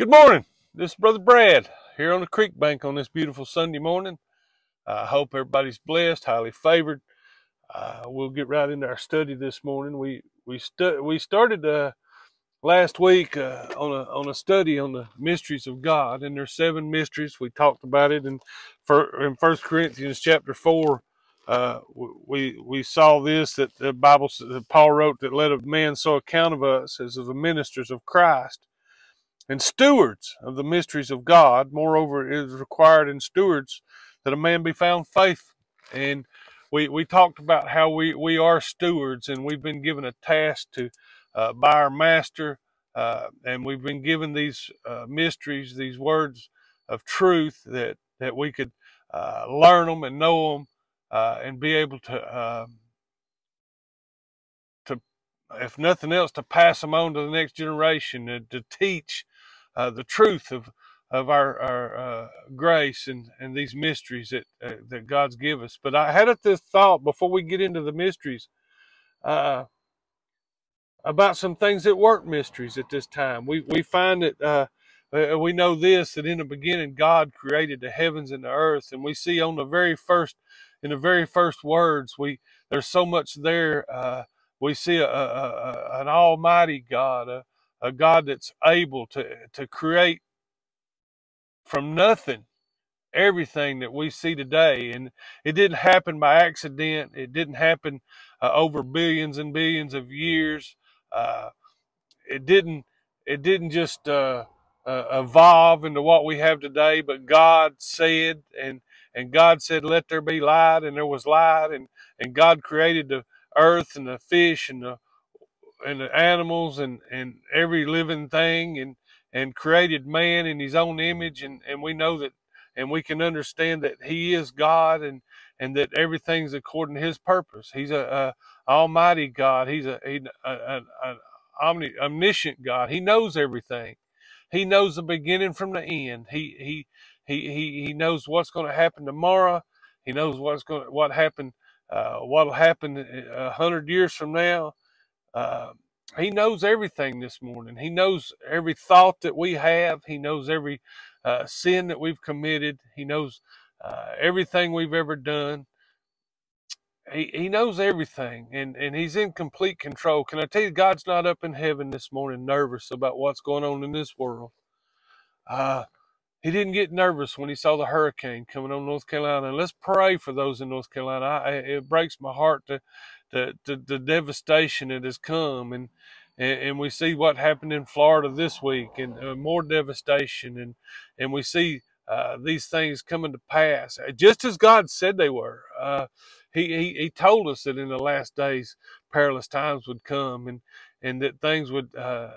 Good morning. This is Brother Brad here on the creek bank on this beautiful Sunday morning. I hope everybody's blessed, highly favored. Uh, we'll get right into our study this morning. We we stu- we started uh, last week uh, on a on a study on the mysteries of God, and there's seven mysteries. We talked about it in for in First Corinthians chapter four. Uh, we we saw this that the Bible that Paul wrote that let a man so account of us as of the ministers of Christ and stewards of the mysteries of God. Moreover, it is required in stewards that a man be found faithful. And we, we talked about how we, we are stewards and we've been given a task to uh, by our master uh, and we've been given these uh, mysteries, these words of truth that, that we could uh, learn them and know them uh, and be able to um, to if nothing else to pass them on to the next generation to teach uh, the truth of of our, our uh, grace and, and these mysteries that uh, that God's give us. But I had this thought before we get into the mysteries uh, about some things that weren't mysteries at this time. We we find that uh, uh, we know this that in the beginning God created the heavens and the earth, and we see on the very first in the very first words we there's so much there. we see a, a, a, an Almighty God, a God that's able to, to create from nothing everything that we see today. And it didn't happen by accident. It didn't happen uh, over billions and billions of years. Uh, it didn't. It didn't just uh, uh evolve into what we have today. But God said, and and God said, "Let there be light," and there was light. And and God created the earth and the fish and the and the animals and, and every living thing and, and created man in his own image. And, and we know that, and we can understand that he is God and, and that everything's according to his purpose. He's a, a almighty God. He's a, he, an omni, omniscient God. He knows everything. He knows the beginning from the end. He, he, he, he, he knows what's going to happen tomorrow. He knows what's going to, what happened, uh, what'll happen a hundred years from now. Uh, he knows everything this morning. He knows every thought that we have. He knows every uh, sin that we've committed. He knows uh, everything we've ever done. He, he knows everything and, and he's in complete control. Can I tell you, God's not up in heaven this morning nervous about what's going on in this world. Uh, he didn't get nervous when he saw the hurricane coming on North Carolina. And let's pray for those in North Carolina. I, it breaks my heart to the, the, the devastation that has come and, and, and we see what happened in Florida this week and uh, more devastation and and we see uh, these things coming to pass uh, just as God said they were. Uh, he, he he told us that in the last days perilous times would come and and that things would uh,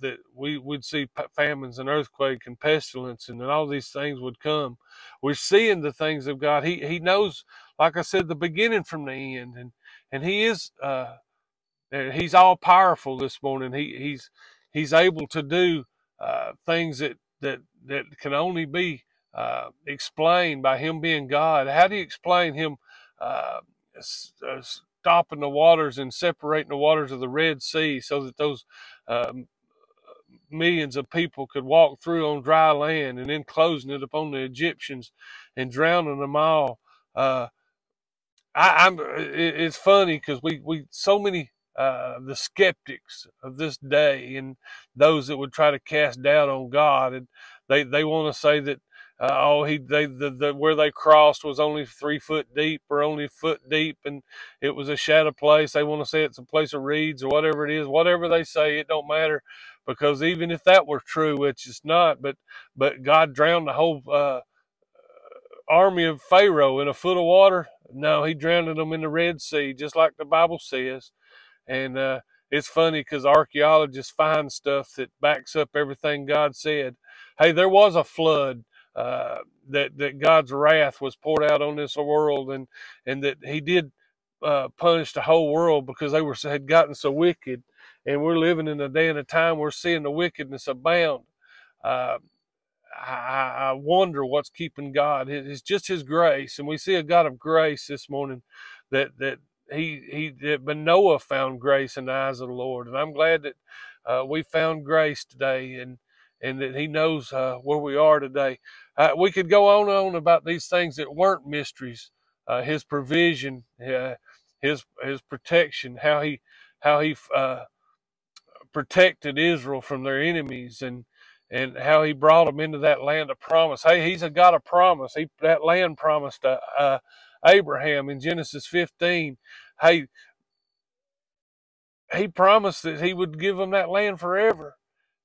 that we would see famines and earthquake and pestilence and that all these things would come. We're seeing the things of God. He he knows, like I said, the beginning from the end and and he is uh, he's all powerful this morning. He he's he's able to do uh, things that that that can only be uh, explained by him being God. How do you explain him uh, uh, stopping the waters and separating the waters of the Red Sea so that those um, millions of people could walk through on dry land and then closing it upon the Egyptians and drowning them all? Uh, I, am It's funny because we we so many uh, the skeptics of this day and those that would try to cast doubt on God, and they they want to say that uh, oh he they the, the where they crossed was only three foot deep or only a foot deep, and it was a shadow place. They want to say it's a place of reeds or whatever it is. Whatever they say, it don't matter because even if that were true, which it's not, but but God drowned the whole. Uh, army of Pharaoh in a foot of water? No, he drowned them in the Red Sea, just like the Bible says. And uh, it's funny because archaeologists find stuff that backs up everything God said. Hey, there was a flood. Uh, that that God's wrath was poured out on this world, and and that He did uh, punish the whole world because they were had gotten so wicked, and we're living in a day and a time we're seeing the wickedness abound. Uh, I, I wonder what's keeping God. It's just His grace, and we see a God of grace this morning. That that he he that Noah found grace in the eyes of the Lord, and I'm glad that uh, we found grace today. And and that He knows uh, where we are today. Uh, we could go on and on about these things that weren't mysteries. Uh, his provision, uh, His His protection, how He how He uh, protected Israel from their enemies, and and how He brought them into that land of promise. Hey, He's a God of promise. He that land promised uh, Abraham in Genesis 15. Hey, He promised that He would give them that land forever.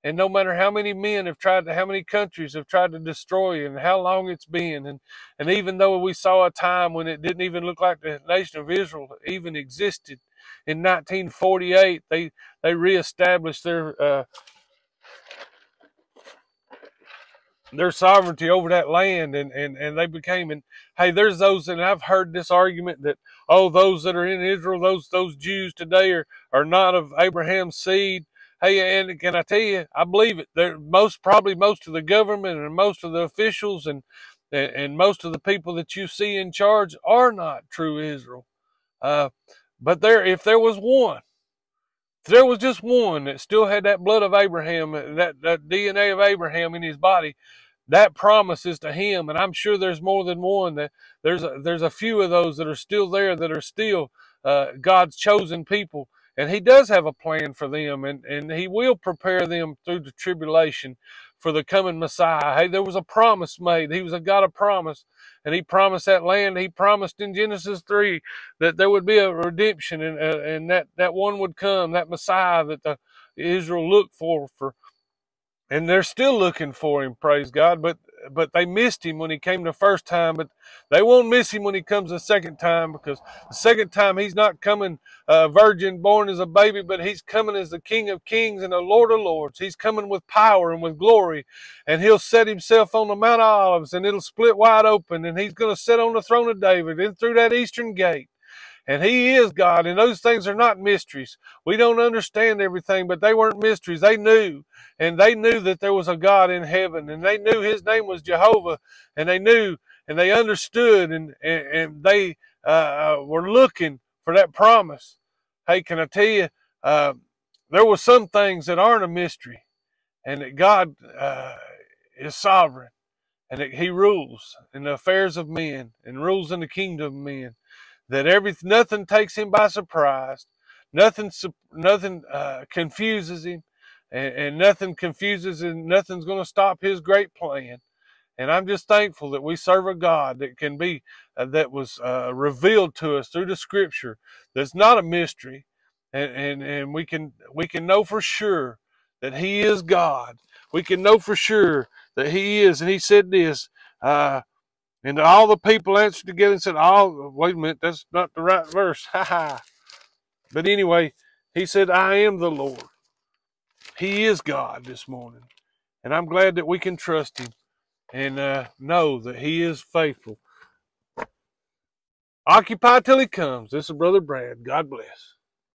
And no matter how many men have tried to, how many countries have tried to destroy it and how long it's been. And, and even though we saw a time when it didn't even look like the nation of Israel even existed, in 1948, they, they reestablished their, uh, their sovereignty over that land and, and, and they became, and hey, there's those, and I've heard this argument that, oh, those that are in Israel, those, those Jews today are, are not of Abraham's seed Hey, and can I tell you, I believe it. There, most probably most of the government and most of the officials and and most of the people that you see in charge are not true Israel. Uh, but there, if there was one, if there was just one that still had that blood of Abraham, that, that DNA of Abraham in his body, that promise is to him. And I'm sure there's more than one. That there's a, there's a few of those that are still there that are still uh, God's chosen people and he does have a plan for them, and, and he will prepare them through the tribulation for the coming Messiah. Hey, there was a promise made. He was a God of promise, and he promised that land. He promised in Genesis 3 that there would be a redemption, and, uh, and that, that one would come, that Messiah that the Israel looked for, for and they're still looking for him, praise God. But but they missed him when he came the first time, but they won't miss him when he comes the second time because the second time he's not coming a virgin born as a baby, but he's coming as the King of Kings and the Lord of Lords. He's coming with power and with glory, and he'll set himself on the Mount of Olives, and it'll split wide open, and he's going to sit on the throne of David in through that eastern gate. And he is God, and those things are not mysteries. We don't understand everything, but they weren't mysteries. They knew, and they knew that there was a God in heaven, and they knew his name was Jehovah, and they knew, and they understood, and, and, and they uh, uh were looking for that promise. Hey, can I tell you, uh, there were some things that aren't a mystery, and that God uh, is sovereign, and he rules in the affairs of men, and rules in the kingdom of men that everything, nothing takes him by surprise, nothing, nothing uh, confuses him, and, and nothing confuses him. Nothing's going to stop his great plan. And I'm just thankful that we serve a God that can be, uh, that was uh, revealed to us through the Scripture. That's not a mystery, and, and and we can we can know for sure that He is God. We can know for sure that He is. And He said this. Uh, and all the people answered together and said, "Oh, wait a minute, that's not the right verse." Ha ha. But anyway, he said, "I am the Lord." He is God this morning, and I'm glad that we can trust Him and uh, know that He is faithful. Occupy till He comes. This is Brother Brad. God bless.